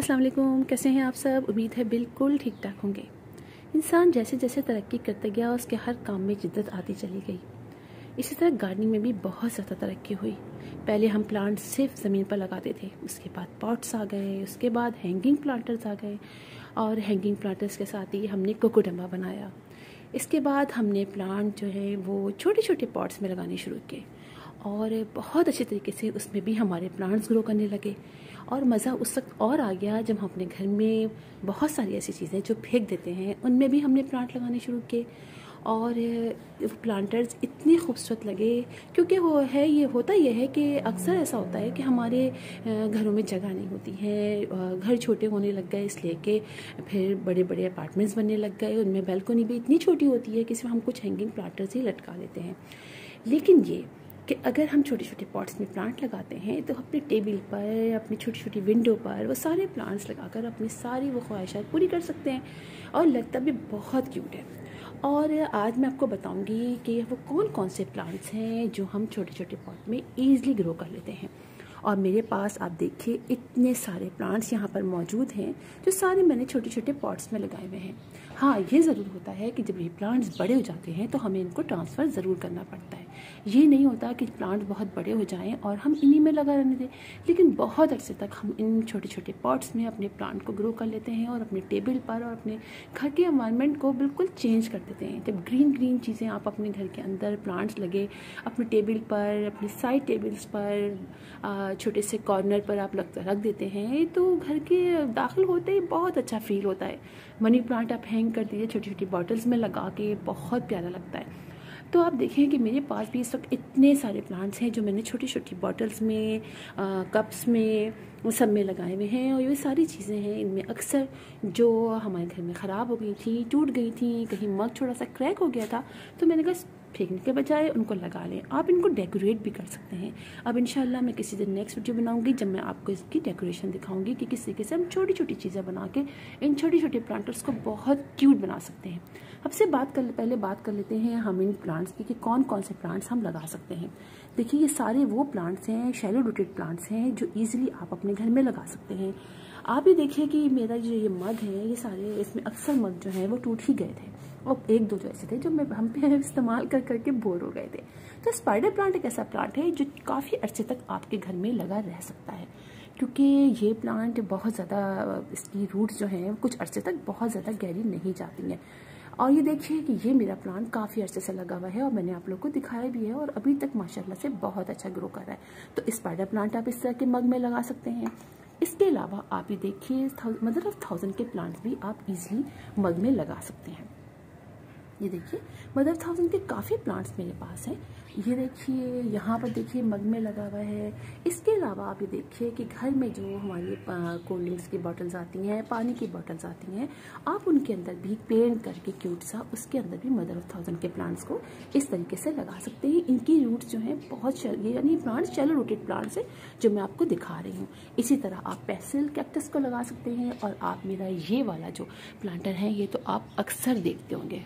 अस्सलाम वालेकुम, कैसे हैं आप सब? उम्मीद है बिल्कुल ठीक ठाक होंगे। इंसान जैसे जैसे तरक्की करता गया, उसके हर काम में जिद्दत आती चली गई। इसी तरह गार्डनिंग में भी बहुत ज़्यादा तरक्की हुई। पहले हम प्लांट सिर्फ़ ज़मीन पर लगाते थे, उसके बाद पॉट्स आ गए, उसके बाद हैंगिंग प्लांटर्स आ गए और हैंगिंग प्लांटर्स के साथ ही हमने कोकोडम्बा बनाया। इसके बाद हमने प्लांट जो है, वो छोटे छोटे पॉट्स में लगाने शुरू किए। और बहुत अच्छे तरीके से उसमें भी हमारे प्लांट्स ग्रो करने लगे। और मज़ा उस वक्त और आ गया जब हम अपने घर में बहुत सारी ऐसी चीज़ें जो फेंक देते हैं, उनमें भी हमने प्लांट लगाने शुरू किए। और प्लांटर्स इतने खूबसूरत लगे, क्योंकि वो है, ये होता यह है कि अक्सर ऐसा होता है कि हमारे घरों में जगह नहीं होती है घर छोटे होने लग गए इसलिए कि फिर बड़े बड़े अपार्टमेंट्स बनने लग गए, उनमें बैल्कनी भी इतनी छोटी होती है कि इसमें हम कुछ हैंगिंग प्लांटर्स ही लटका लेते हैं। लेकिन ये कि अगर हम छोटे छोटे पॉट्स में प्लांट लगाते हैं तो अपने टेबल पर, अपनी छोटी छोटी विंडो पर, वो सारे प्लांट्स लगाकर अपनी सारी वो ख्वाहिशात पूरी कर सकते हैं। और लगता भी बहुत क्यूट है। और आज मैं आपको बताऊँगी कि वो कौन कौन से प्लांट्स हैं जो हम छोटे छोटे पॉट में ईज़िली ग्रो कर लेते हैं। और मेरे पास आप देखिए इतने सारे प्लांट्स यहाँ पर मौजूद हैं, जो सारे मैंने छोटे छोटे पॉट्स में लगाए हुए हैं। हाँ ये ज़रूर होता है कि जब ये प्लांट्स बड़े हो जाते हैं तो हमें इनको ट्रांसफ़र ज़रूर करना पड़ता है। ये नहीं होता कि प्लांट बहुत बड़े हो जाएँ और हम इन्हीं में लगा रहने दें, लेकिन बहुत अरसे तक हम इन छोटे छोटे पॉट्स में अपने प्लांट को ग्रो कर लेते हैं और अपने टेबल पर और अपने घर के एनवायरनमेंट को बिल्कुल चेंज कर देते हैं। जब ग्रीन ग्रीन चीज़ें आप अपने घर के अंदर प्लांट्स लगे, अपने टेबल पर, अपने साइड टेबल्स पर छोटे से कॉर्नर पर आप लग रख देते हैं तो घर के दाखिल होते ही बहुत अच्छा फील होता है। मनी प्लांट आप हैंग कर दीजिए छोटी छोटी बॉटल्स में लगा के बहुत प्यारा लगता है। तो आप देखें कि मेरे पास भी इस वक्त इतने सारे प्लांट्स हैं जो मैंने छोटी छोटी बॉटल्स में आ, कप्स में सब में लगाए हुए हैं और ये सारी चीज़ें हैं। इनमें अक्सर जो हमारे घर में ख़राब हो गई थी टूट गई थी कहीं मग थोड़ा सा क्रैक हो गया था तो मैंने कहा फेंकने के बजाय उनको लगा लें। आप इनको डेकोरेट भी कर सकते हैं। अब इंशाल्लाह मैं किसी दिन नेक्स्ट वीडियो बनाऊँगी जब मैं आपको इसकी डेकोरेशन दिखाऊँगी कि किस तरीके से हम छोटी छोटी चीज़ें बना के इन छोटे छोटे प्लांटर्स को बहुत क्यूट बना सकते हैं। अब से बात कर, पहले बात कर लेते हैं हम इन प्लांट्स की कि कौन कौन से प्लांट्स हम लगा सकते हैं। देखिए, ये सारे वो प्लांट्स हैं शैलो रूटेड प्लांट्स हैं, जो ईजिली आप अपने घर में लगा सकते हैं। आप ही देखिए कि मेरा जो ये मग है, ये सारे इसमें अक्सर मग जो है, वो टूट ही गए थे। और एक दो जो ऐसे थे जो मैं हम पे इस्तेमाल कर करके बोर हो गए थे। तो स्पाइडर प्लांट एक ऐसा प्लांट है जो काफ़ी अर्से तक आपके घर में लगा रह सकता है। क्योंकि ये प्लांट बहुत ज़्यादा, इसकी रूट्स जो हैं, कुछ अरसे तक बहुत ज़्यादा गहरी नहीं जाती हैं। और ये देखिए कि ये मेरा प्लांट काफ़ी अर्से से लगा हुआ है और मैंने आप लोग को दिखाया भी है और अभी तक माशाल्लाह से बहुत अच्छा ग्रो कर रहा है। तो स्पाइडर प्लांट आप इस तरह के मग में लगा सकते हैं। इसके अलावा आप ये देखिए मदर ऑफ़ थाउज़ेंड के प्लांट भी आप इजीली मग में लगा सकते हैं। ये देखिए मदर थाउज़ेंड के काफ़ी प्लांट्स मेरे पास हैं। ये देखिए, यहाँ पर देखिए मग में लगा हुआ है। इसके अलावा आप ये देखिए कि घर में जो हमारी कोल्ड ड्रिंक्स की बॉटल्स आती हैं, पानी की बॉटल्स आती हैं, आप उनके अंदर भी पेंट करके क्यूट सा उसके अंदर भी मदर ऑफ़ थाउज़ेंड के प्लांट्स को इस तरीके से लगा सकते हैं। इनकी रूट्स जो हैं, बहुत ये यानी प्लांट्स चैलो रूटेड प्लांट्स हैं, जो मैं आपको दिखा रही हूँ। इसी तरह आप पेसिल कैक्टस को लगा सकते हैं और आप मेरा ये वाला जो प्लांटर है, ये तो आप अक्सर देखते होंगे।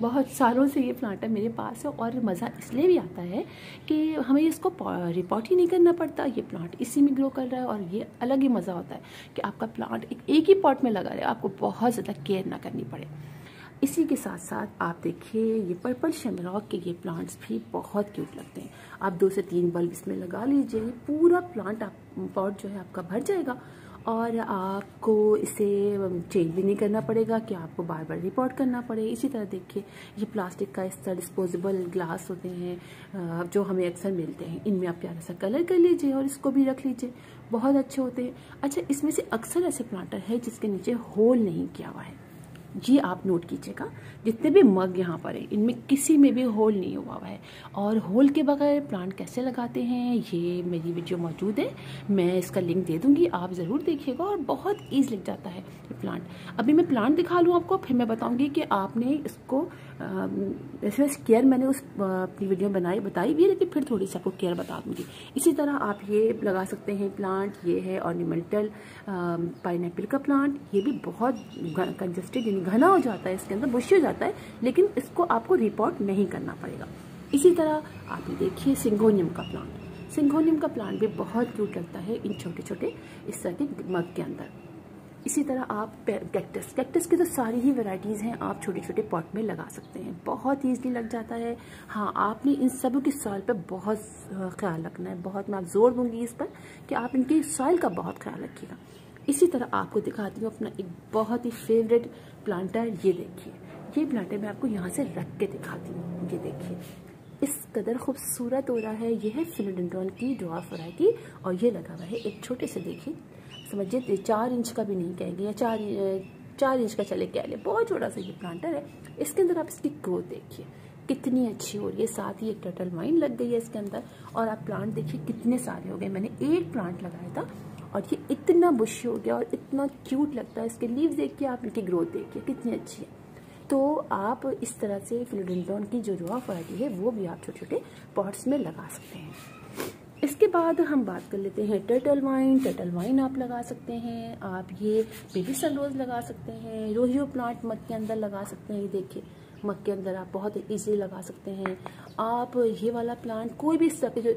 बहुत सालों से ये प्लांटर मेरे पास है और मज़ा इसलिए भी आता है कि हमें इसको रिपोर्ट ही नहीं करना पड़ता। ये प्लांट इसी में ग्रो कर रहा है और ये अलग ही मज़ा होता है कि आपका प्लांट एक, एक ही पॉट में लगा रहे आपको बहुत ज़्यादा केयर ना करनी पड़े। इसी के साथ साथ आप देखिए ये पर्पल शेमरॉक के ये प्लांट्स भी बहुत क्यूट लगते हैं। आप दो से तीन बल्ब इसमें लगा लीजिए पूरा प्लांट आप पॉट जो है आपका भर जाएगा। और आपको इसे चेंज भी नहीं करना पड़ेगा, कि आपको बार बार रिपोर्ट करना पड़े। इसी तरह देखिए, ये प्लास्टिक का इस तरह डिस्पोजेबल ग्लास होते हैं जो हमें अक्सर मिलते हैं। इनमें आप प्यारा सा कलर कर लीजिए और इसको भी रख लीजिए। बहुत अच्छे होते हैं। अच्छा इसमें से अक्सर ऐसे प्लांटर है जिसके नीचे होल नहीं किया हुआ है। ये आप नोट कीजिएगा। जितने भी मग यहाँ पर है, इनमें किसी में भी होल नहीं हुआ हुआ है। और होल के बगैर प्लांट कैसे लगाते हैं, ये मेरी वीडियो मौजूद है। मैं इसका लिंक दे दूँगी, आप ज़रूर देखिएगा और बहुत ईज लग जाता है ये प्लांट अभी मैं प्लांट दिखा लूँ आपको, फिर मैं बताऊँगी कि आपने इसको वैसे केयर मैंने उस अपनी वीडियो बनाई, बताई भी है, लेकिन फिर थोड़ी सी आपको केयर बता दूँगी। इसी तरह आप ये लगा सकते हैं प्लांट ये है ऑर्निमेंटल पाइन का प्लांट ये भी बहुत कंजस्टेड घना हो जाता है, इसके अंदर बुशी हो जाता है, लेकिन इसको आपको रिपोर्ट नहीं करना पड़ेगा। इसी तरह आप ये देखिए सिंगोनियम का प्लांट सिंगोनियम का प्लांट भी बहुत क्यूट लगता है इन छोटे छोटे इस तरह के मग के अंदर। इसी तरह आप कैक्टस कैक्टस की तो सारी ही वैरायटीज़ हैं, आप छोटे छोटे पॉट में लगा सकते हैं। बहुत ईजली लग जाता है। हाँ आपने इन सब की सॉइल पर बहुत ख्याल रखना है। बहुत, मैं आप ज़ोर दूँगी इस पर कि आप इनकी सॉइल का बहुत ख्याल रखिएगा। इसी तरह आपको दिखाती हूँ अपना एक बहुत ही फेवरेट प्लांटर ये देखिए। ये प्लांटर मैं आपको यहाँ से रख के दिखाती हूँ। ये देखिए। इस कदर खूबसूरत हो रहा है। ये है फिलोडेंड्रॉन की ड्वाफ वरायटी और ये लगा हुआ है एक छोटे से, देखिए। समझिए चार इंच का भी नहीं कहेंगे या चार चार इंच का चले कह ले बहुत छोटा सा ये प्लांटर है। इसके अंदर आप इसकी ग्रोथ देखिए। कितनी अच्छी हो रही है। साथ ही एक टर्टल वाइन लग गई है इसके अंदर। और आप प्लांट देखिए, कितने सारे हो गए। मैंने एक प्लांट लगाया था और ये इतना बुशी हो गया और इतना क्यूट लगता है। इसके लीव्स देखिए आप, इनकी ग्रोथ देखिए कितनी अच्छी है। तो आप इस तरह से फिलोडेंड्रॉन की जो रुआ वरायटी है, वो भी आप छोटे छोटे पॉट्स में लगा सकते हैं। इसके बाद हम बात कर लेते हैं टर्टल वाइन टर्टल वाइन आप लगा सकते हैं। आप ये बेबी सनरोज लगा सकते हैं। रोहियो प्लांट मग के अंदर लगा सकते हैं। ये देखिए मग के अंदर आप बहुत ईजीली लगा सकते हैं। आप ये वाला प्लांट कोई भी इस तरह के जो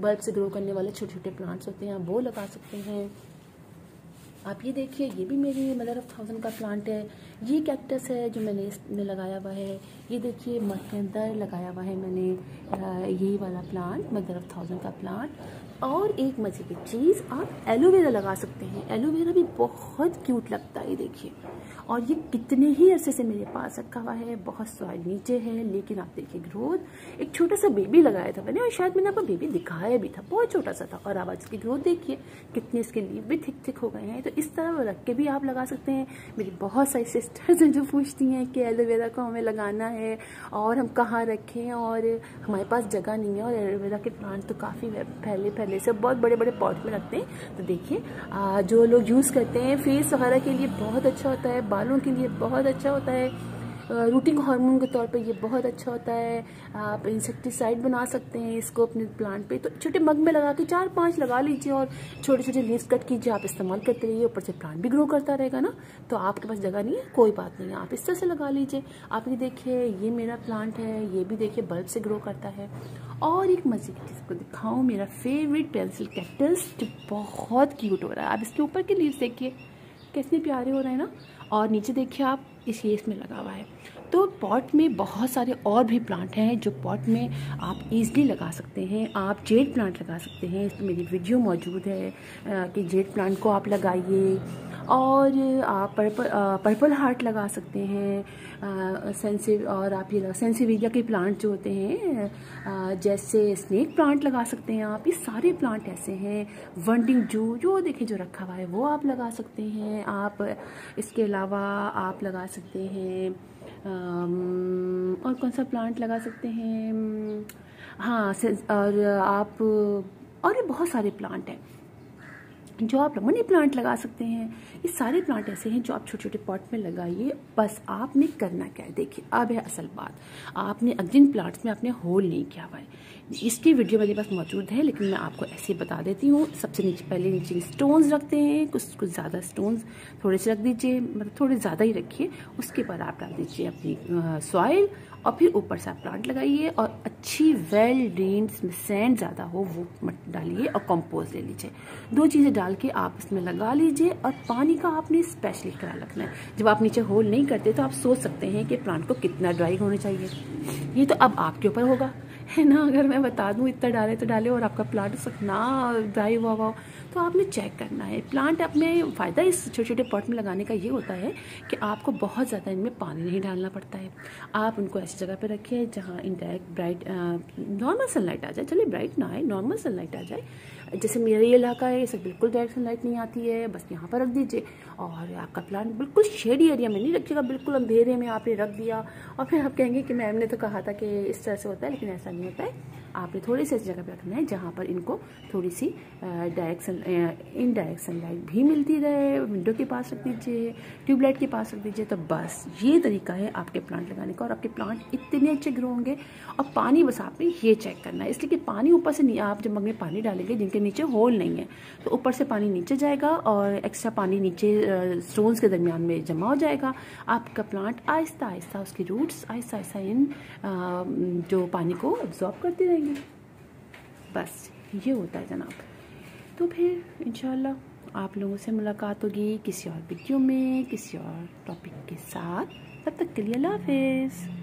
बल्ब से ग्रो करने वाले छोटे छोटे प्लांट्स होते हैं वो लगा सकते हैं। आप ये देखिए, ये भी मेरी मदर ऑफ़ थाउज़ेंड का प्लांट है। ये कैक्टस है जो मैंने इसमें लगाया हुआ है। ये देखिए, मग के अंदर लगाया हुआ है मैंने यही वाला प्लांट मदर ऑफ़ थाउज़ेंड का प्लांट और एक मज़े की चीज़ आप एलोवेरा लगा सकते हैं। एलोवेरा भी बहुत क्यूट लगता है देखिए। और ये कितने ही अरसे से मेरे पास रखा हुआ है, बहुत सॉइल नीचे है, लेकिन आप देखिए ग्रोथ। एक छोटा सा बेबी लगाया था मैंने, और शायद मैंने आपको बेबी दिखाया भी था, बहुत छोटा सा था। और अब इसकी ग्रोथ देखिए, कितने इसके लिए भी थिक थिक हो गए हैं। तो इस तरह रख के भी आप लगा सकते हैं। मेरी बहुत सारी सिस्टर्स हैं जो पूछती हैं कि एलोवेरा को हमें लगाना है, और हम कहाँ रखें, और हमारे पास जगह नहीं है, और एलोवेरा के प्लांट तो काफ़ी पहले पहले से बहुत बड़े बड़े पॉट में रखते हैं। तो देखिए जो लोग यूज़ करते हैं फेस वगैरह के लिए बहुत अच्छा होता है, बालों के लिए बहुत अच्छा होता है। रूटिंग हार्मोन के तौर पे ये बहुत अच्छा होता है। आप इंसेक्टिसाइड बना सकते हैं इसको अपने प्लांट पे। तो छोटे मग में लगा के चार पाँच लगा लीजिए और छोटे छोटे लीव्स कट कीजिए, आप इस्तेमाल करते रहिए। ऊपर से प्लांट भी ग्रो करता रहेगा ना। तो आपके पास जगह नहीं है, कोई बात नहीं। है आप इस तरह से लगा लीजिए। आप ये देखिए, ये मेरा प्लांट है, ये भी देखिए बल्ब से ग्रो करता है। और एक मज़े की चीज़ को दिखाऊँ, मेरा फेवरेट पेंसिल कैक्टस जो बहुत क्यूट हो रहा है। आप इसके ऊपर के लीव्स देखिए कैसे प्यारे हो रहे हैं ना। और नीचे देखिए आप इस इसमें लगा हुआ है। तो पॉट में बहुत सारे और भी प्लांट हैं जो पॉट में आप इजीली लगा सकते हैं। आप जेड प्लांट लगा सकते हैं। इसमें मेरी वीडियो मौजूद है कि जेड प्लांट को आप लगाइए और आप पर्पल पर्पल हार्ट लगा सकते हैं। सेंसिव और आप ये सेंसिविलिया के प्लांट जो होते हैं जैसे स्नेक प्लांट लगा सकते हैं आप। ये सारे प्लांट ऐसे हैं। वंडिंग जू, जो देखें, जो रखा हुआ है, वो आप लगा सकते हैं। आप, इसके अलावा आप लगा सकते हैं। और कौन सा प्लांट लगा सकते हैं? हाँ और आप, और ये बहुत सारे प्लांट हैं। जो आप मनी प्लांट लगा सकते हैं। ये सारे प्लांट ऐसे हैं जो आप छोटे छोटे पॉट में लगाइए। बस आपने करना क्या है? देखिए, अब है असल बात। आपने जिन प्लांट्स में आपने होल नहीं किया हुआ है। इसकी वीडियो मेरे पास मौजूद है, लेकिन मैं आपको ऐसे बता देती हूँ। सबसे नीचे, पहले नीचे स्टोन्स रखते हैं। कुछ कुछ ज़्यादा स्टोन्स थोड़े से रख दीजिए। मतलब थोड़े ज़्यादा ही रखिए। उसके बाद आप डाल दीजिए अपनी सॉइल और फिर ऊपर से आप प्लांट लगाइए। और अच्छी वेल ड्रेन सैंड ज़्यादा हो, वो मट डालिए और कंपोज ले लीजिए। दो चीज़ें डाल के आप इसमें लगा लीजिए और पानी का आपने स्पेशली ख्याल रखना है। जब आप नीचे होल नहीं करते तो आप सोच सकते हैं कि प्लांट को कितना ड्राई होना चाहिए। ये तो अब आपके ऊपर होगा। है ना? अगर मैं बता दूँ, इतना डाले तो डाले और आपका प्लांट ना ड्राई हुआ हुआ तो आपने चेक करना है। प्लांट अपने फ़ायदा इस छोटे छोटे पॉट में लगाने का ये होता है कि आपको बहुत ज़्यादा इनमें पानी नहीं डालना पड़ता है। आप उनको ऐसी जगह पे रखिए जहाँ इनडायरेक्ट ब्राइट नॉर्मल सनलाइट आ जाए। चलिए ब्राइट ना आए नॉर्मल सनलाइट आ जाए। जैसे मेरा ये इलाका है इसे बिल्कुल डायरेक्ट सनलाइट नहीं आती है, बस यहाँ पर रख दीजिए। और आपका प्लांट बिल्कुल शेडी एरिया में नहीं रखिएगा, बिल्कुल अंधेरे में आपने रख दिया। और फिर आप कहेंगे कि मैम ने तो कहा था कि इस तरह से होता है, लेकिन ऐसा नहीं होता है। आपने थोड़ी सी ऐसी जगह पर रखना है जहाँ पर इनको थोड़ी सी डायरेक्ट सन इनडायरेक्ट सनलाइट भी मिलती रहे विंडो के पास रख दीजिए ट्यूबलाइट के पास रख दीजिए तो बस ये तरीका है आपके प्लांट लगाने का और आपके प्लांट इतने अच्छे ग्रो होंगे। और पानी बस आपने ये चेक करना है, इसलिए कि पानी ऊपर से नहीं आप जब मग में पानी डालेंगे जिनके नीचे होल नहीं है तो ऊपर से पानी नीचे जाएगा और एक्स्ट्रा पानी नीचे स्टोन्स के दरमियान में जमा हो जाएगा। आपका प्लांट आहिस्ता आहिस्ता उसकी रूट्स आहिस्ता आहिस्ता इन जो पानी को एब्जॉर्ब करती रहेंगी। बस, ये होता है जनाब। तो फिर इन आप लोगों से मुलाकात होगी किसी और वीडियो में, किसी और टॉपिक के साथ। तब तक के लिए अल्लाह हाफिज़।